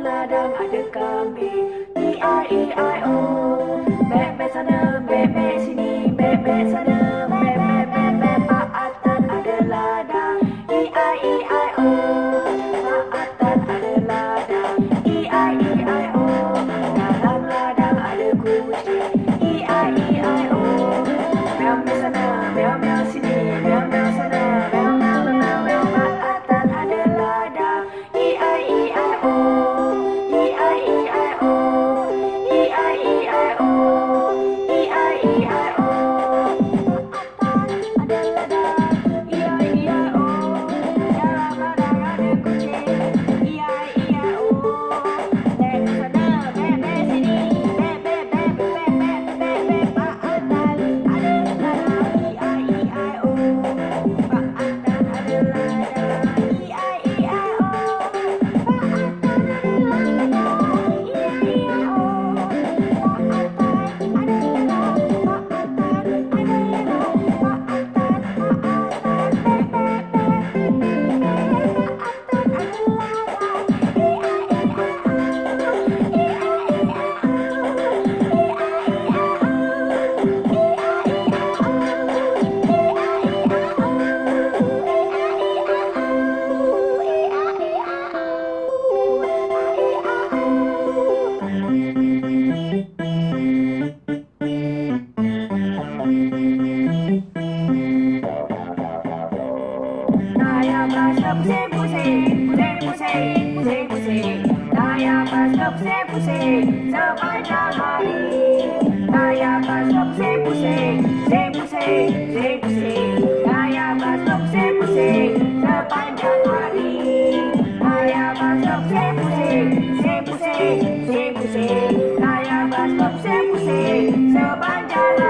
ladang ada kambing. E-R-E-I-O oh. Bek-bek sana, bek-bek sini, bek-bek sana. say, so bad